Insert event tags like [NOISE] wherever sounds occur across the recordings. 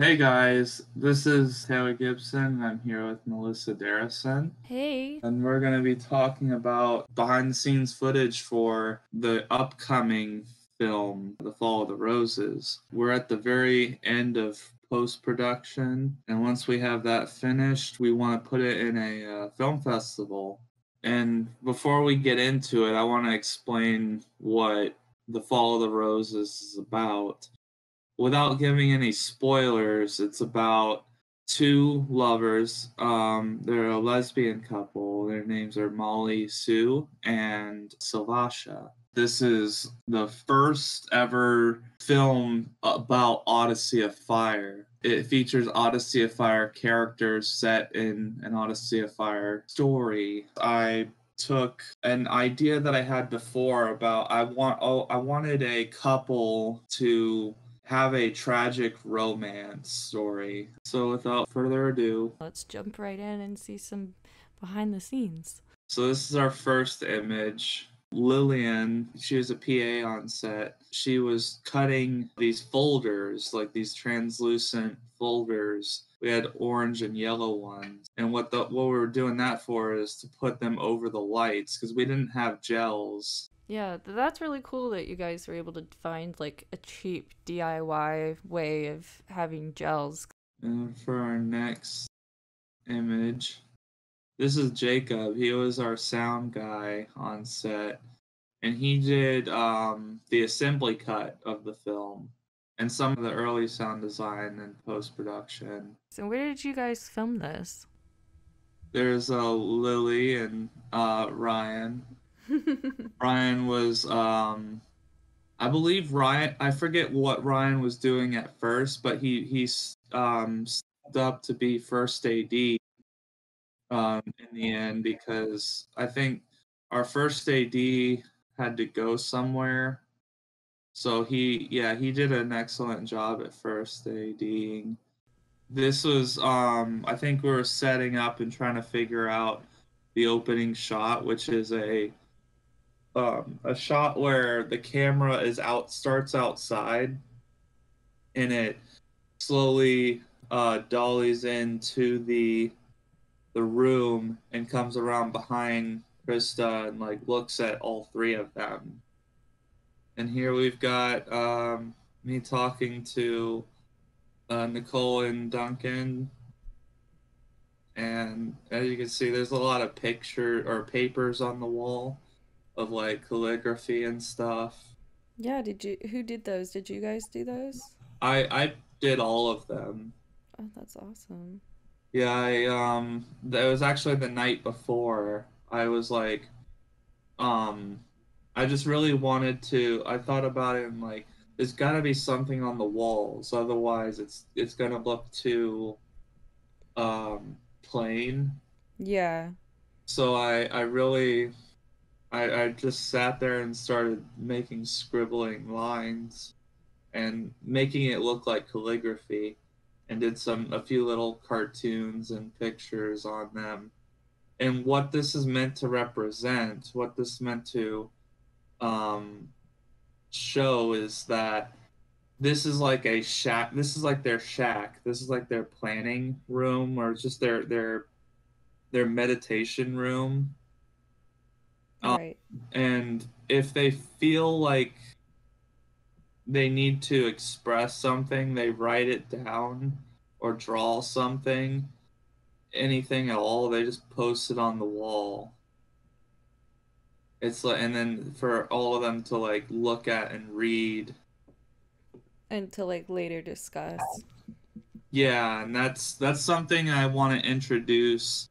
Hey guys, this is Taylor Gibson. I'm here with Melissa Derison. Hey. And we're going to be talking about behind the scenes footage for the upcoming film, The Fall of the Roses. We're at the very end of post production, and once we have that finished, we want to put it in a uh, film festival. And before we get into it, I want to explain what The Fall of the Roses is about without giving any spoilers, it's about two lovers. Um, they're a lesbian couple. Their names are Molly Sue and Sylvacia. This is the first ever film about Odyssey of Fire. It features Odyssey of Fire characters set in an Odyssey of Fire story. I took an idea that I had before about I want oh I wanted a couple to have a tragic romance story. So without further ado, let's jump right in and see some behind the scenes. So this is our first image. Lillian, she was a PA on set. She was cutting these folders, like these translucent folders. We had orange and yellow ones. And what the what we were doing that for is to put them over the lights because we didn't have gels. Yeah, that's really cool that you guys were able to find like a cheap DIY way of having gels. And for our next image, this is Jacob. He was our sound guy on set, and he did um, the assembly cut of the film and some of the early sound design and post production. So, where did you guys film this? There's uh, Lily and uh, Ryan Ryan was um I believe Ryan I forget what Ryan was doing at first, but he he's um stepped up to be first AD um in the end because I think our first AD had to go somewhere. So he yeah, he did an excellent job at first ADing. This was um I think we were setting up and trying to figure out the opening shot, which is a um, a shot where the camera is out starts outside and it slowly uh, dollies into the the room and comes around behind Krista and like looks at all three of them. And here we've got um, me talking to uh, Nicole and Duncan. And as you can see, there's a lot of picture or papers on the wall of like calligraphy and stuff. Yeah, did you who did those? Did you guys do those? I I did all of them. Oh, that's awesome. Yeah, I um that was actually the night before. I was like um I just really wanted to I thought about it and like there's got to be something on the walls otherwise it's it's going to look too um plain. Yeah. So I I really I, I just sat there and started making scribbling lines and making it look like calligraphy and did some a few little cartoons and pictures on them. And what this is meant to represent what this meant to um, show is that this is like a shack this is like their shack. This is like their planning room or just their their their meditation room um, right. And if they feel like they need to express something, they write it down or draw something, anything at all, they just post it on the wall. It's like, and then for all of them to like look at and read. And to like later discuss. Yeah, and that's that's something I want to introduce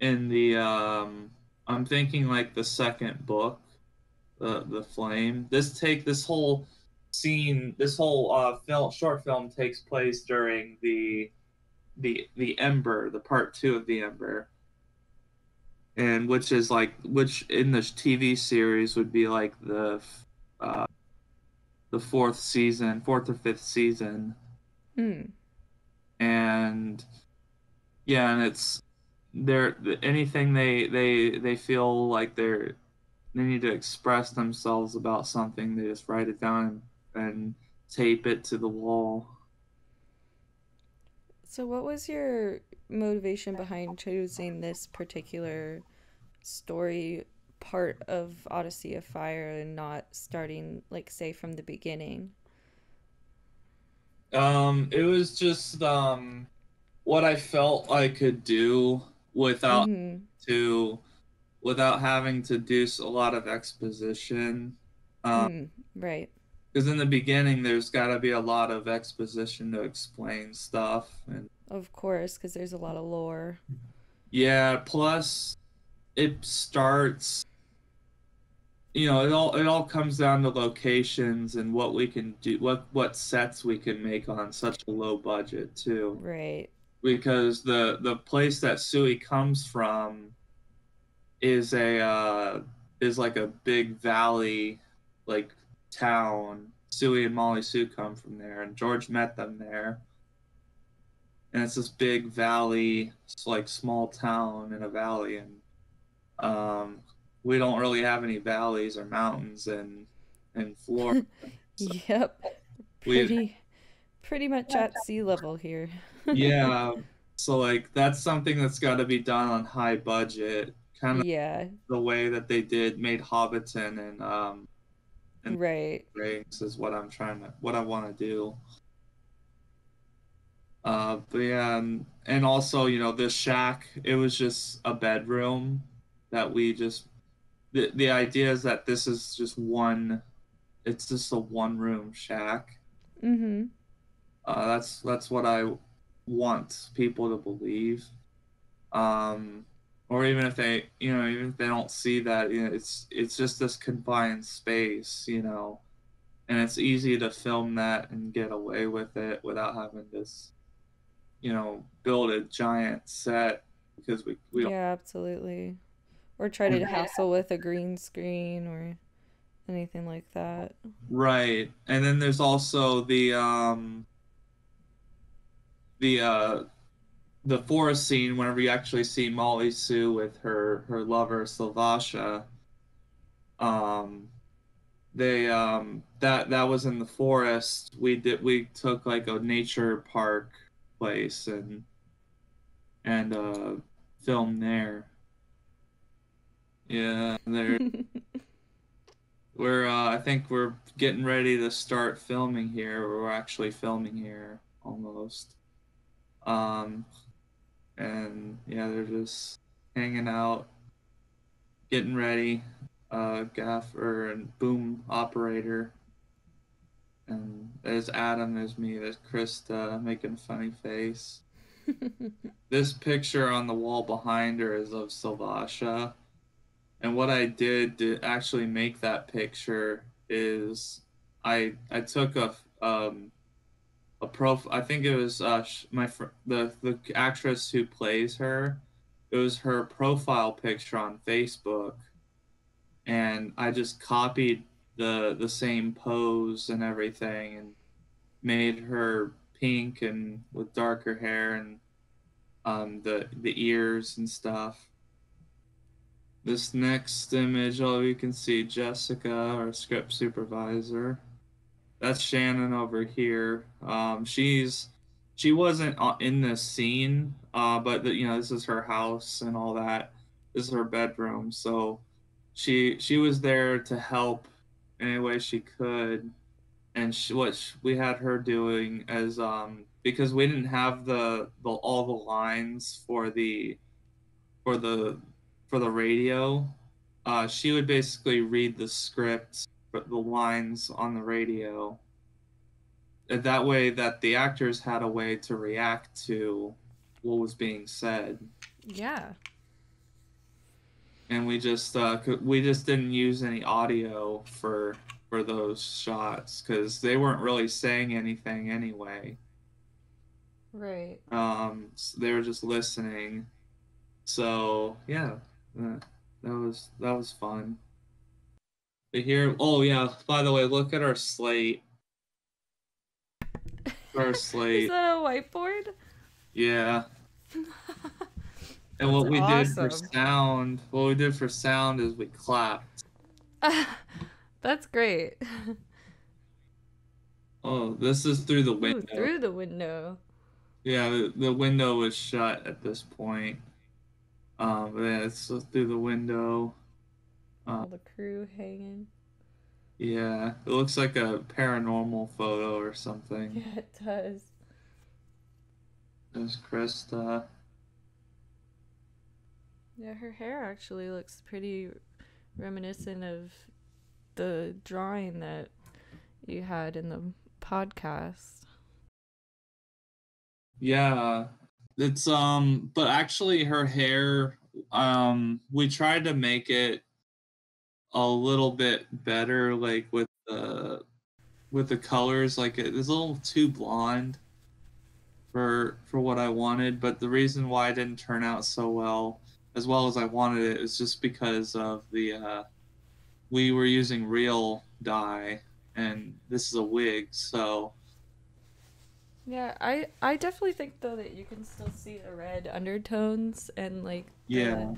in the um I'm thinking like the second book, the the flame. This take this whole scene, this whole uh film, short film takes place during the the the Ember, the part two of the Ember, and which is like which in the TV series would be like the uh, the fourth season, fourth or fifth season. Hmm. And yeah, and it's they're anything they they they feel like they're they need to express themselves about something they just write it down and, and tape it to the wall So, what was your motivation behind choosing this particular story part of Odyssey of Fire and not starting, like, say, from the beginning? Um, it was just um what I felt I could do without Mm-hmm. to without having to do a lot of exposition. Um, Mm, right. because in the beginning there's got to be a lot of exposition to explain stuff and Of course, because there's a lot of lore. yeah, plus it starts you know, it all it all comes down to locations and what we can do what what sets we can make on such a low budget too. Right. Because the the place that Sui comes from is a uh, is like a big valley like town. Sui and Molly Sue come from there, and George met them there. And it's this big valley, it's like small town in a valley, and um, we don't really have any valleys or mountains in in Florida. So [LAUGHS] Yep. we Pretty, pretty much at sea level here. Yeah so like that's something that's got to be done on high budget kind of Yeah. the way that they did made hobbiton and um and Right. rings is what i'm trying to what i want to do uh but yeah and, and also you know this shack it was just a bedroom that we just the, the idea is that this is just one it's just a one room shack Mm-hmm. Uh, that's that's what I want people to believe. Um, or even if they, you know, even if they don't see that, you know, it's it's just this confined space, you know, and it's easy to film that and get away with it without having this, you know, build a giant set because we we. Yeah, absolutely. Or try to hassle with a green screen or anything like that. Right. And then there's also the um the uh the forest scene whenever you actually see Molly Sue with her her lover Sylvasha. Um they um that that was in the forest. We did we took like a nature park place and and uh filmed there. Yeah, there [LAUGHS] we're uh, I think we're getting ready to start filming here. We're actually filming here almost. Um and yeah, they're just hanging out, getting ready. Uh gaffer and boom operator. And there's Adam, there's me, there's Krista making a funny face. [LAUGHS] This picture on the wall behind her is of Sylvasha. And what I did to actually make that picture is I I took a um a prof I think it was uh my fr- the the actress who plays her it was her profile picture on Facebook and I just copied the the same pose and everything and made her pink and with darker hair and um the the ears and stuff this next image, oh, you can see Jessica, our script supervisor. That's Shannon over here. Um, she's she wasn't uh, in this scene, uh, but the, you know this is her house and all that. This is her bedroom, so she she was there to help any way she could, and she, what sh we had her doing as um because we didn't have the, the all the lines for the for the for the radio, uh, she would basically read the script, the lines on the radio. And that way, that the actors had a way to react to what was being said, Yeah. and we just uh, we just didn't use any audio for for those shots because they weren't really saying anything anyway. Right. Um, they were just listening. So yeah, that, that was that was fun. But here, oh yeah. By the way, look at our slate. Our [LAUGHS] slate. Is that a whiteboard? yeah. [LAUGHS] And what we did for sound, what we did for sound is we clapped. [LAUGHS] That's great. Oh, this is through the Ooh, window. through the window. Yeah, the, the window was shut at this point. Um, yeah, it's through the window. All the crew hanging. Yeah, it looks like a paranormal photo or something. [LAUGHS] Yeah, it does. There's Krista. Yeah, her hair actually looks pretty reminiscent of the drawing that you had in the podcast. Yeah, it's um, but actually her hair, um, we tried to make it a little bit better, like with the with the colors. Like it is a little too blonde for for what I wanted, but the reason why it didn't turn out so well as well as I wanted it is just because of the uh, we were using real dye and this is a wig, so Yeah, I I definitely think though that you can still see the red undertones and like the, yeah,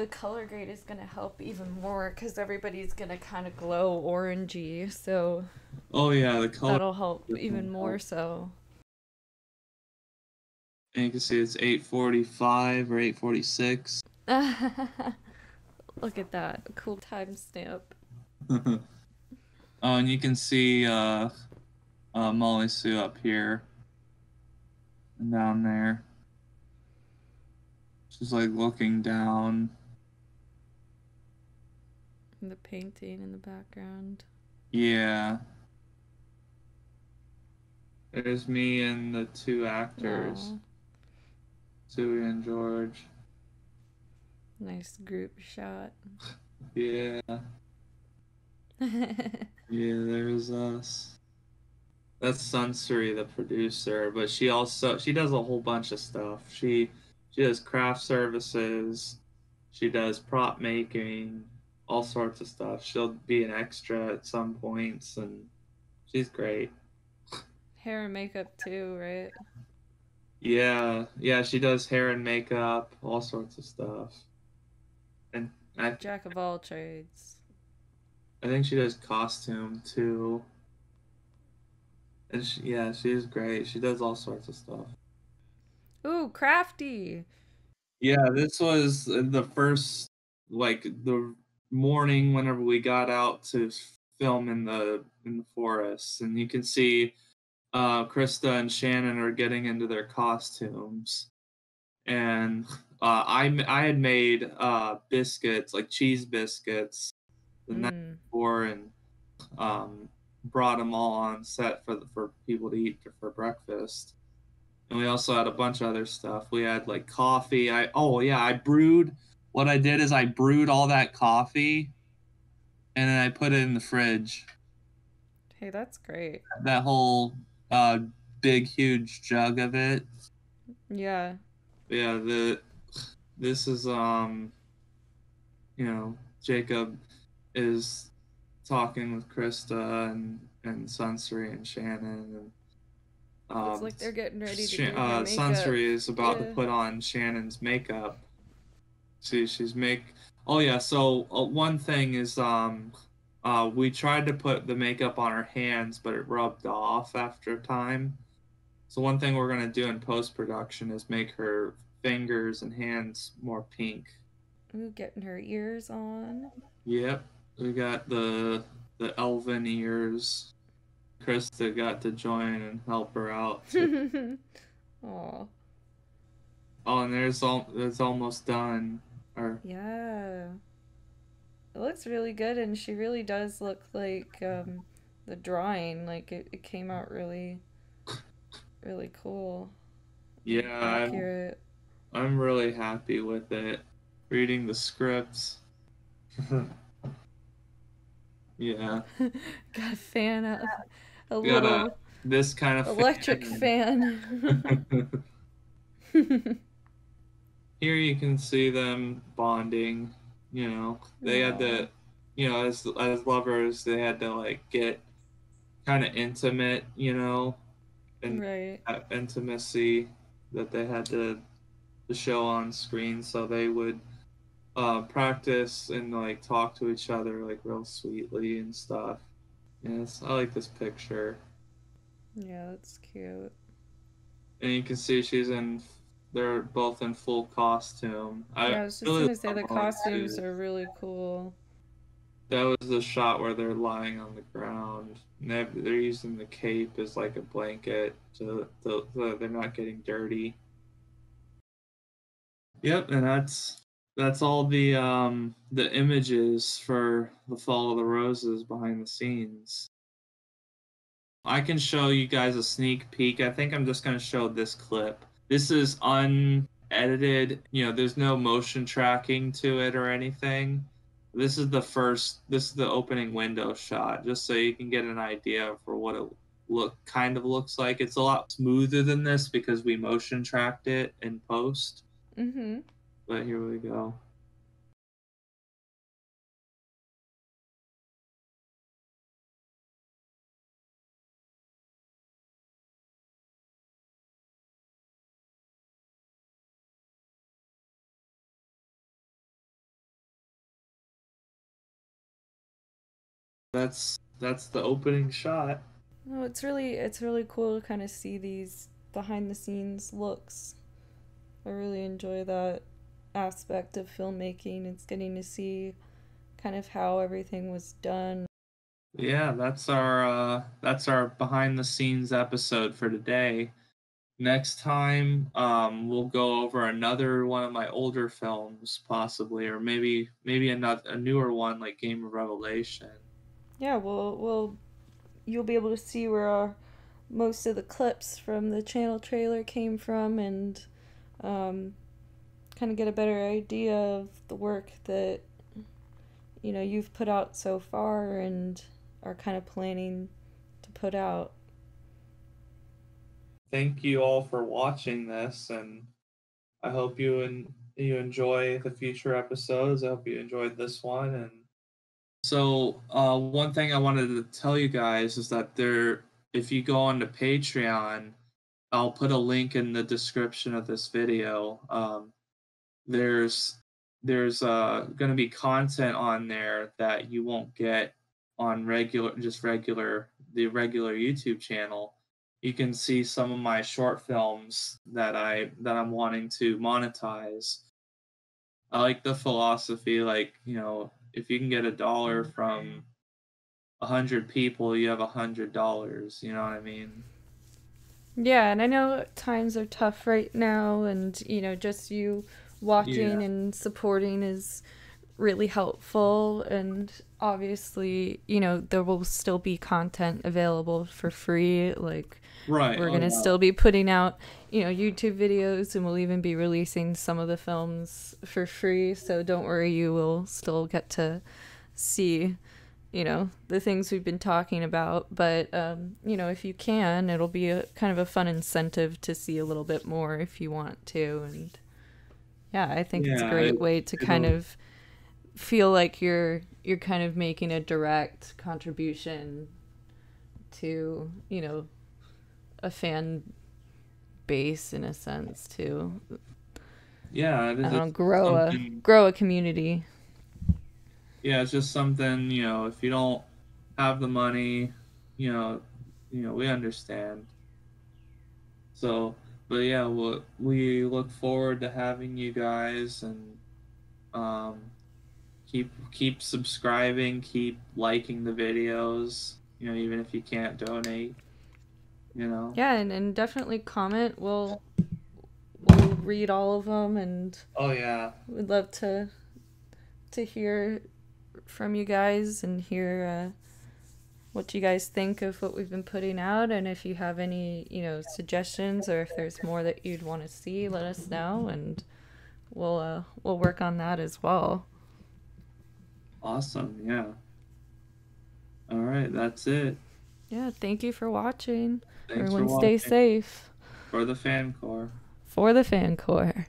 the color grade is gonna help even more because everybody's gonna kind of glow orangey, so oh yeah, the color. that'll help even more so. And you can see it's 8:45 or 8:46. [LAUGHS] [LAUGHS] Look at that cool timestamp. [LAUGHS] oh, and you can see uh, uh, Molly Sue up here and down there. She's like looking down. The painting in the background. Yeah. There's me and the two actors, Sue and George. nice group shot. Yeah, [LAUGHS] yeah, there's us. That's Sunsuri, the producer, but she also she does a whole bunch of stuff. She she does craft services, she does prop making, all sorts of stuff. She'll be an extra at some points, and she's great. Hair and makeup too, right? Yeah, yeah, she does hair and makeup, all sorts of stuff. And I Jack of all trades. I think she does costume too. And she, yeah, she's great. She does all sorts of stuff. Ooh, crafty. Yeah, this was uh, the first like the morning whenever we got out to film in the in the forest and you can see uh Krista and Shannon are getting into their costumes. And uh I I had made uh biscuits, like cheese biscuits the night Mm. before and um brought them all on set for the, for people to eat for breakfast. And we also had a bunch of other stuff. We had like coffee. I oh yeah, I brewed. What I did is I brewed all that coffee, and then I put it in the fridge. Hey, that's great. That whole uh, big huge jug of it. Yeah. Yeah, the this is um, you know, Jacob is talking with Krista and and Sunsuri and Shannon and. Um, Looks like they're getting ready to their uh. Sunsuri is about to put on Shannon's makeup. See, she's make. Oh yeah. So uh, one thing is, um, uh, we tried to put the makeup on her hands, but it rubbed off after time. So one thing we're gonna do in post production is make her fingers and hands more pink. Ooh, getting her ears on. Yep, we got the the elven ears. Krista got to join and help her out. too. [LAUGHS] Aw. Oh, and there's all it's almost done. Or Yeah. It looks really good and she really does look like um the drawing. Like it, it came out really really cool. yeah, I'm, I'm really happy with it. Reading the scripts. [LAUGHS] yeah, [LAUGHS] Got a fan up. A got a little this kind of electric fan. [LAUGHS] Here you can see them bonding. You know, they had to, you know, as as lovers, they had to like get kind of intimate. You know, and right. that intimacy that they had to to show on screen so they would uh, practice and like talk to each other like real sweetly and stuff yes i like this picture Yeah, that's cute. and you can see she's in. They're both in full costume. I, I was just really gonna say the costumes are really cool. That was the shot where they're lying on the ground. They're, they're using the cape as like a blanket, so, so they're not getting dirty. Yep, and that's that's all the um the images for the fall of the roses behind the scenes i can show you guys a sneak peek i think i'm just going to show this clip this is unedited you know there's no motion tracking to it or anything. This is the first this is the opening window shot just so you can get an idea for what it look kind of looks like. It's a lot smoother than this because we motion tracked it in post. Mm-hmm. But here we go. That's that's the opening shot. No, it's really it's really cool to kind of see these behind the scenes looks. I really enjoy that aspect of filmmaking. It's getting to see kind of how everything was done. Yeah, that's our uh, that's our behind the scenes episode for today. Next time, um, we'll go over another one of my older films, possibly, or maybe maybe another a newer one like Game of Revelation. Yeah, well, well, you'll be able to see where our, most of the clips from the channel trailer came from, and um, kind of get a better idea of the work that you know you've put out so far and are kind of planning to put out. Thank you all for watching this and I hope you and you enjoy the future episodes. I hope you enjoyed this one and so uh, one thing I wanted to tell you guys is that there if you go on to Patreon, I'll put a link in the description of this video. Um, there's there's uh, going to be content on there that you won't get on regular just regular the regular YouTube channel. You can see some of my short films that I that I'm wanting to monetize. I like the philosophy like, you know, if you can get a dollar from a hundred people, you have a hundred dollars. You know what I mean? Yeah, and I know times are tough right now, and you know, just you watching yeah. and supporting is really helpful and obviously you know there will still be content available for free like right we're gonna oh, still be putting out you know youtube videos and we'll even be releasing some of the films for free so don't worry you will still get to see you know the things we've been talking about. But um, you know if you can it'll be a kind of a fun incentive to see a little bit more if you want to and yeah, I think yeah, it's a great it, way to kind of feel like you're you're kind of making a direct contribution to, you know, a fan base in a sense too. yeah, it is, I don't know, grow a grow a community. Yeah, it's just something, you know, if you don't have the money, you know, you know, we understand. So but yeah, we we look forward to having you guys and um, keep keep subscribing, keep liking the videos. You know, even if you can't donate. You know. Yeah, and, and definitely comment. We'll we'll read all of them, and oh yeah, we'd love to to hear from you guys and hear. Uh, what you guys think of what we've been putting out and if you have any you know suggestions or if there's more that you'd want to see let us know and we'll uh, we'll work on that as well awesome yeah. All right that's it. Yeah thank you for watching. Thanks everyone for watching. stay safe. For the Fancore. For the Fancore